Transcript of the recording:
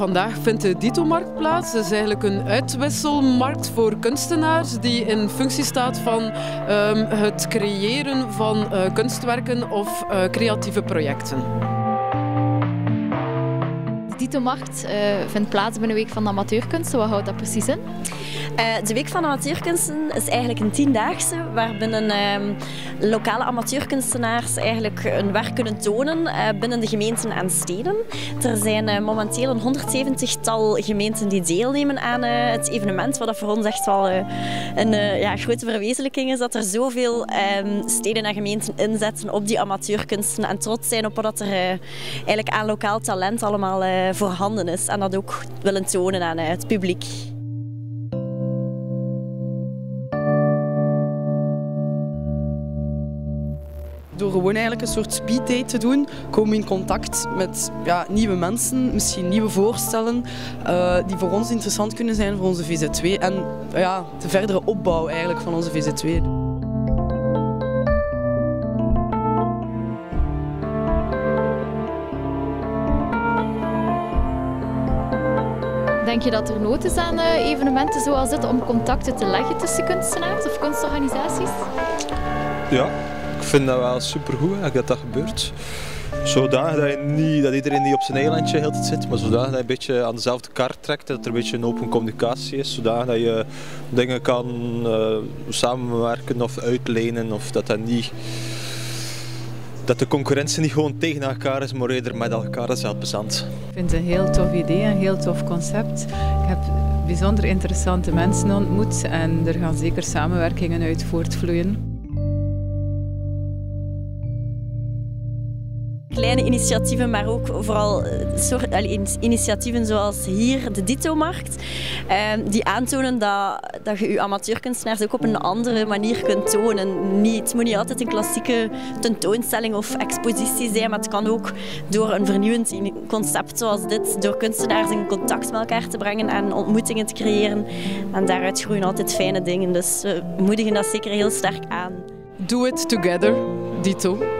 vandaag vindt de Dito-markt plaats. Dat is eigenlijk een uitwisselmarkt voor kunstenaars die in functie staat van um, het creëren van uh, kunstwerken of uh, creatieve projecten. Dito-markt uh, vindt plaats binnen Week van de Amateurkunsten. Wat houdt dat precies in? Uh, de Week van Amateurkunsten is eigenlijk een tiendaagse waarbinnen uh, lokale amateurkunstenaars eigenlijk hun werk kunnen tonen uh, binnen de gemeenten en steden. Er zijn momenteel een 170-tal gemeenten die deelnemen aan het evenement, wat voor ons echt wel een ja, grote verwezenlijking is dat er zoveel ehm, steden en gemeenten inzetten op die amateurkunsten en trots zijn op wat er eigenlijk aan lokaal talent allemaal voorhanden is en dat ook willen tonen aan het publiek. Door gewoon eigenlijk een soort speeddate te doen, komen we in contact met ja, nieuwe mensen, misschien nieuwe voorstellen uh, die voor ons interessant kunnen zijn voor onze VZ2 en ja, de verdere opbouw eigenlijk van onze VZ2. Denk je dat er nood is aan uh, evenementen zoals dit om contacten te leggen tussen kunstenaars of kunstorganisaties? Ja, vind dat wel supergoed dat dat gebeurt. Zodanig dat, je niet, dat iedereen die op zijn eilandje heel zit, maar zodanig dat je een beetje aan dezelfde kaart trekt, dat er een beetje een open communicatie is, zodanig dat je dingen kan uh, samenwerken of uitlenen of dat dat niet dat de concurrentie niet gewoon tegen elkaar is, maar eerder met elkaar. Is wel plezant. Ik vind het een heel tof idee, een heel tof concept. Ik heb bijzonder interessante mensen ontmoet en er gaan zeker samenwerkingen uit voortvloeien. Kleine initiatieven, maar ook vooral eh, soort, initiatieven zoals hier de Ditto-markt, ehm, die aantonen dat, dat je je amateurkunstenaars ook op een andere manier kunt tonen. Niet, het moet niet altijd een klassieke tentoonstelling of expositie zijn, maar het kan ook door een vernieuwend concept zoals dit, door kunstenaars in contact met elkaar te brengen en ontmoetingen te creëren. En daaruit groeien altijd fijne dingen. Dus we moedigen dat zeker heel sterk aan. Do it together, Ditto.